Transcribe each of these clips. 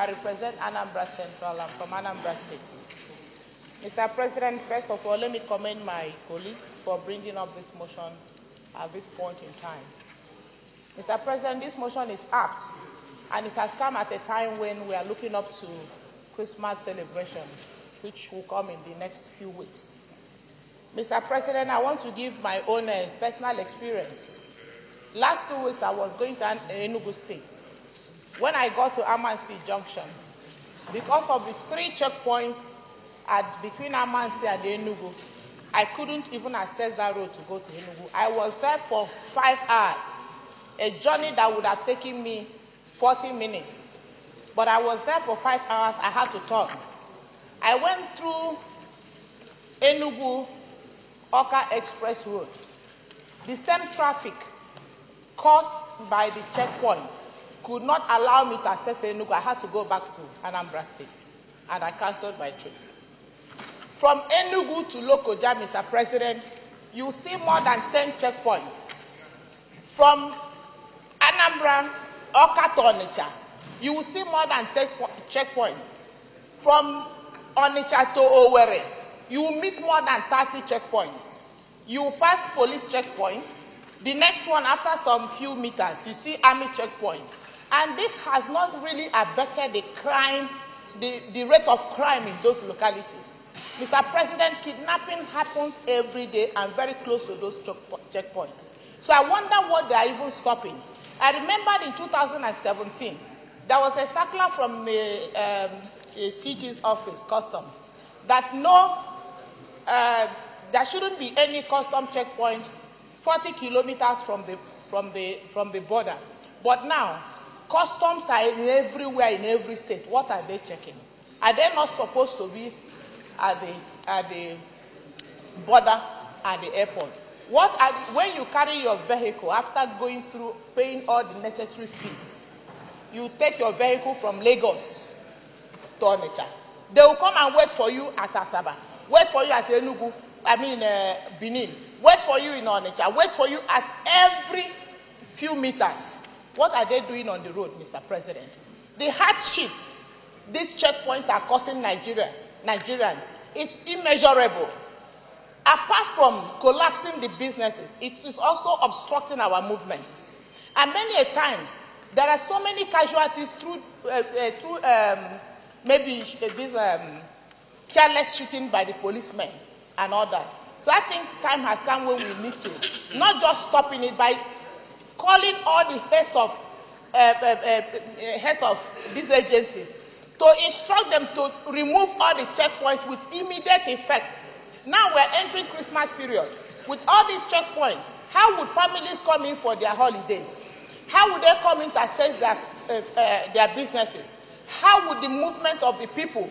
I represent Anambra Central. I'm from Anambra State. Mr. President, first of all, let me commend my colleague for bringing up this motion at this point in time. Mr. President, this motion is apt, and it has come at a time when we are looking up to Christmas celebration, which will come in the next few weeks. Mr. President, I want to give my own uh, personal experience. Last two weeks, I was going to Enugu State. When I got to Amansi Junction, because of the three checkpoints at between Amansi and Enugu, I couldn't even access that road to go to Enugu. I was there for five hours, a journey that would have taken me 40 minutes. But I was there for five hours, I had to turn. I went through Enugu Oka Express Road. The same traffic caused by the checkpoints could not allow me to access Enugu. I had to go back to Anambra State, and I cancelled my trip. From Enugu to Lokoja, Mr. President, you see more than 10 checkpoints. From Anambra, Awka to you will see more than 10 checkpoints. From Onitsha to Owerri, you will meet more than 30 checkpoints. You will pass police checkpoints. The next one, after some few meters, you see army checkpoints. And this has not really abated the crime, the, the rate of crime in those localities. Mr. President, kidnapping happens every day and very close to those checkpoints. So I wonder what they are even stopping. I remember in 2017, there was a circular from the um, office, custom, that no, uh, there shouldn't be any custom checkpoints 40 kilometers from the, from, the, from the border. But now, customs are everywhere in every state. What are they checking? Are they not supposed to be at the, at the border at the airport? What are the, when you carry your vehicle after going through paying all the necessary fees, you take your vehicle from Lagos to Onitsha. They will come and wait for you at Asaba, wait for you at Enugu, I mean uh, Benin, wait for you in Onitsha, wait for you at every few meters. What are they doing on the road, Mr. President? The hardship these checkpoints are causing Nigeria, Nigerians, it's immeasurable. Apart from collapsing the businesses, it is also obstructing our movements. And many times, there are so many casualties through, uh, uh, through um, maybe this um, careless shooting by the policemen and all that. So I think time has come when we need to not just stopping it by calling all the heads of uh, uh, uh, heads of these agencies to instruct them to remove all the checkpoints with immediate effect. Now we're entering Christmas period. With all these checkpoints, how would families come in for their holidays? How would they come in to assess their, their businesses? How would the movement of the people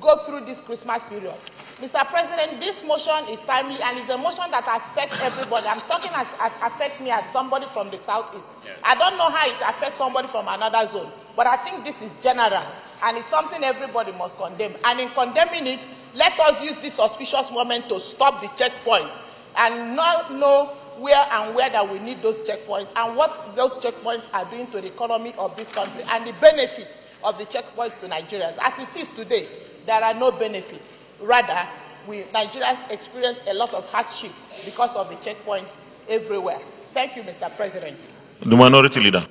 go through this Christmas period? Mr. President, this motion is timely and it's a motion that affects everybody. I'm talking as, as affects me as somebody from the southeast. Yes. I don't know how it affects somebody from another zone, but I think this is general and it's something everybody must condemn. And in condemning it, let us use this auspicious moment to stop the checkpoints and not know where and where that we need those checkpoints and what those checkpoints are doing to the economy of this country and the benefits of the checkpoints to Nigerians. As it is today, there are no benefits. Rather, we Nigerians experience a lot of hardship because of the checkpoints everywhere. Thank you, Mr. President. The minority leader.